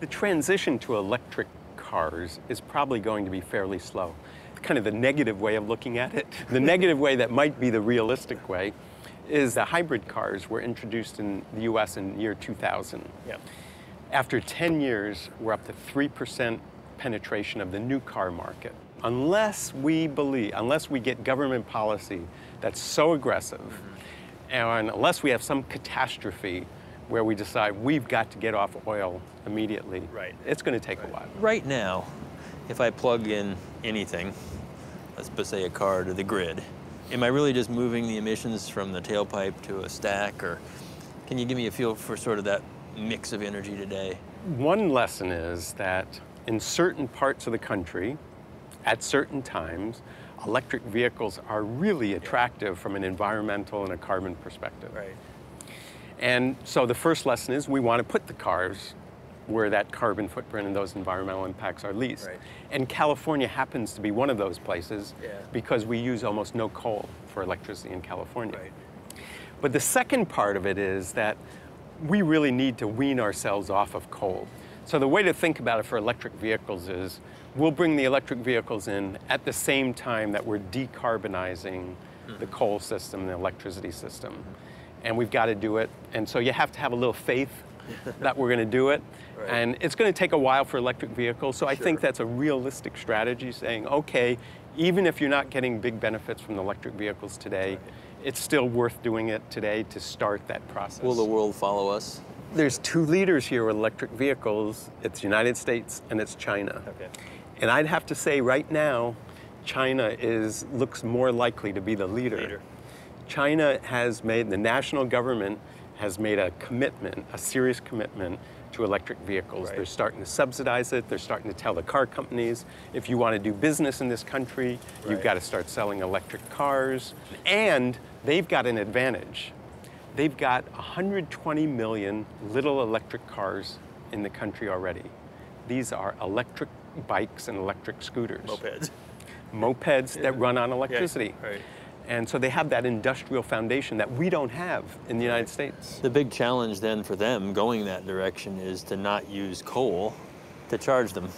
The transition to electric cars is probably going to be fairly slow. Kind of the negative way of looking at it. The negative way that might be the realistic way is the hybrid cars were introduced in the US in year 2000. Yeah. After 10 years, we're up to 3% penetration of the new car market. Unless we believe, unless we get government policy that's so aggressive, mm-hmm. and unless we have some catastrophe where we decide we've got to get off oil immediately, Right. it's going to take a while. Right now, if I plug in anything, let's say a car to the grid, am I really just moving the emissions from the tailpipe to a stack, or can you give me a feel for sort of that mix of energy today? One lesson is that in certain parts of the country, at certain times, electric vehicles are really attractive from an environmental and a carbon perspective. Right. And so the first lesson is we want to put the cars where that carbon footprint and those environmental impacts are least. Right. And California happens to be one of those places Yeah. because we use almost no coal for electricity in California. Right. But the second part of it is that we really need to wean ourselves off of coal. So the way to think about it for electric vehicles is we'll bring the electric vehicles in at the same time that we're decarbonizing hmm. the coal system, the electricity system. And we've got to do it. And so you have to have a little faith that we're going to do it. Right. And it's going to take a while for electric vehicles. So I think that's a realistic strategy saying, okay, even if you're not getting big benefits from the electric vehicles today, it's still worth doing it today to start that process. Will the world follow us? There's two leaders here with electric vehicles. It's the United States and it's China. Okay. And I'd have to say right now, China is looks more likely to be the leader. Leader. China has made the national government has made a commitment, a serious commitment to electric vehicles. Right. They're starting to subsidize it. They're starting to tell the car companies, if you want to do business in this country, you've got to start selling electric cars. And they've got an advantage. They've got 120 million little electric cars in the country already. These are electric bikes and electric scooters Mopeds. mopeds Yeah. that run on electricity. right. And so they have that industrial foundation that we don't have in the United States. The big challenge then for them going that direction is to not use coal to charge them.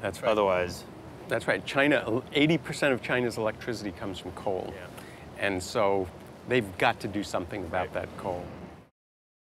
That's right. Otherwise, That's right. China, 80% of China's electricity comes from coal. Yeah. And so they've got to do something about Right. that coal.